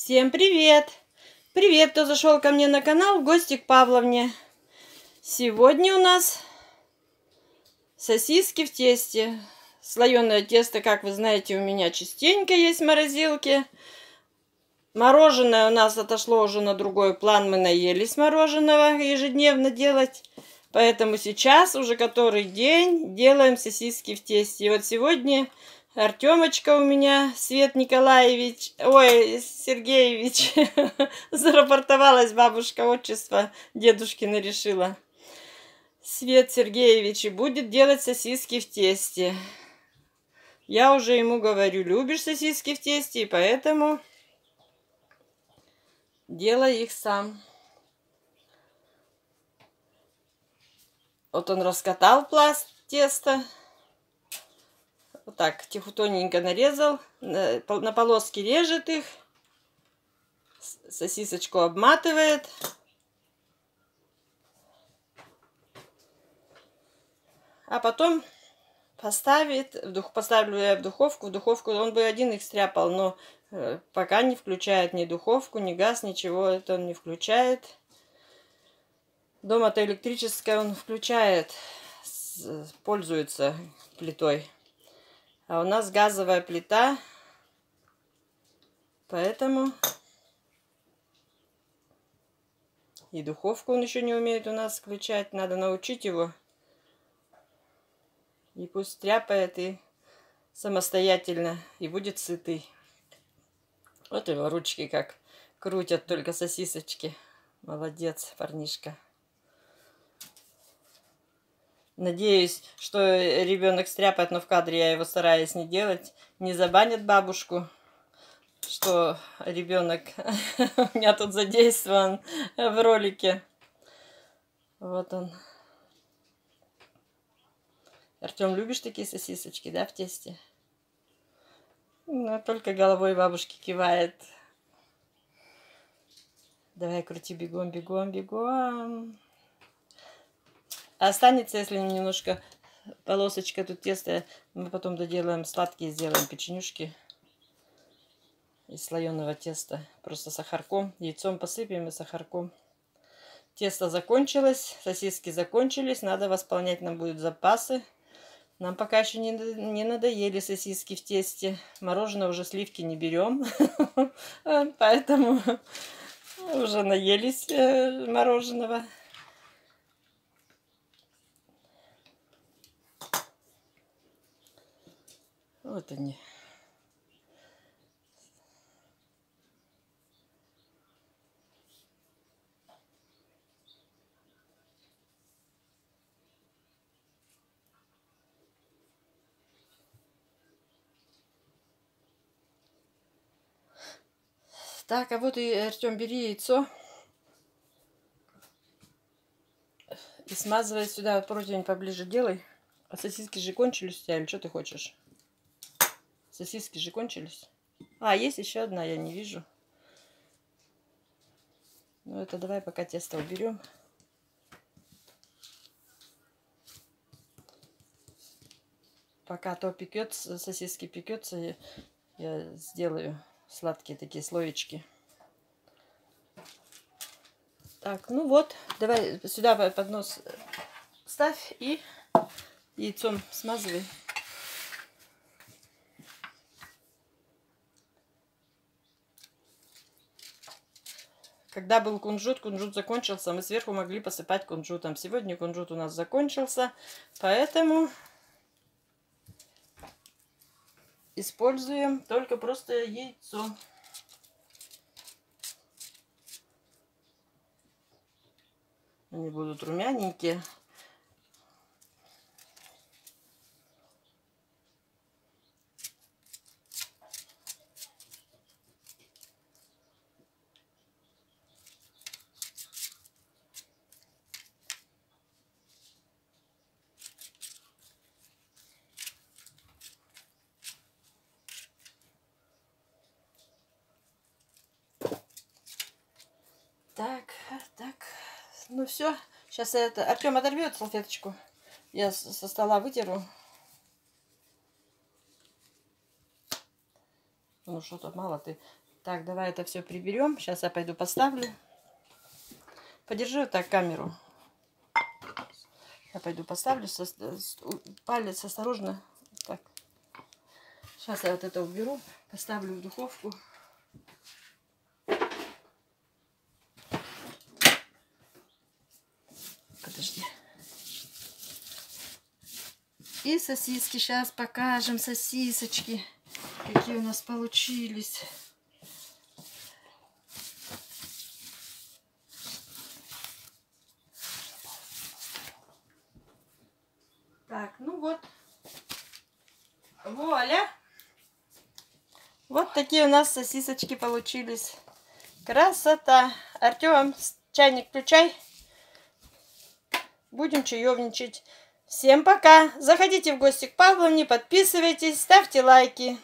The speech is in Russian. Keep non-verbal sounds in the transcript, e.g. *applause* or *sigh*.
Всем привет! Привет, кто зашел ко мне на канал в гости к Павловне. Сегодня у нас сосиски в тесте. Слоеное тесто, как вы знаете, у меня частенько есть в морозилке. Мороженое у нас отошло уже на другой план. Мы наелись мороженого ежедневно делать. Поэтому сейчас уже который день делаем сосиски в тесте. И вот сегодня Артемочка у меня, Свет Николаевич, ой, Сергеевич, *laughs* зарапортовалась бабушка отчество, дедушкина решила. Свет Сергеевич и будет делать сосиски в тесте. Я уже ему говорю, любишь сосиски в тесте, и поэтому делай их сам. Вот он раскатал пласт теста. Вот так, тихотоненько нарезал. На полоски режет их. Сосисочку обматывает. А потом поставит, в дух, поставлю я в духовку. В духовку он бы один их стряпал, но э, пока не включает ни духовку, ни газ, ничего это он не включает. Дома-то электрическое он включает, пользуется плитой. А у нас газовая плита. Поэтому... И духовку он еще не умеет у нас включать. Надо научить его. И пусть тряпает и самостоятельно. И будет сытый. Вот его ручки как крутят только сосисочки. Молодец, парнишка. Надеюсь, что ребенок стряпает, но в кадре я его стараюсь не делать. Не забанят бабушку, что ребенок *laughs* у меня тут задействован в ролике. Вот он. Артем, любишь такие сосисочки, да, в тесте? Ну, только головой бабушки кивает. Давай крути бегом, бегом, бегом. Останется, если немножко полосочка тут теста, мы потом доделаем сладкие, сделаем печенюшки из слоеного теста. Просто сахарком, яйцом посыпем и сахарком. Тесто закончилось, сосиски закончились, надо восполнять нам будут запасы. Нам пока еще не, не надоели сосиски в тесте. Мороженое уже сливки не берем, *laughs* поэтому *laughs* уже наелись э, мороженого. Вот они. Так, а вот и Артем, бери яйцо и смазывай сюда противень поближе делай. А сосиски же кончились у тебя, или что ты хочешь? Сосиски же кончились. А, есть еще одна, я не вижу. Ну, это давай пока тесто уберем. Пока то пекется, сосиски пекется, я, сделаю сладкие такие слоечки. Так, ну вот, давай сюда поднос ставь и яйцом смазывай. Когда был кунжут, кунжут закончился, мы сверху могли посыпать кунжутом. Сегодня кунжут у нас закончился, поэтому используем только просто яйцо. Они будут румяненькие. Так, так. Ну все. Сейчас это... Артем оторвет салфеточку. Я со стола вытеру. Ну что-то мало ты. Так, давай это все приберем. Сейчас я пойду поставлю. Подержи вот так камеру. Я пойду поставлю. Со, палец осторожно. Так. Сейчас я вот это уберу. Поставлю в духовку. И сосиски. Сейчас покажем сосисочки. Какие у нас получились. Так, ну вот. Вуаля. Вот такие у нас сосисочки получились. Красота. Артем, чайник включай. Будем чаевничать. Всем пока. Заходите в гости к Павловне, подписывайтесь, ставьте лайки.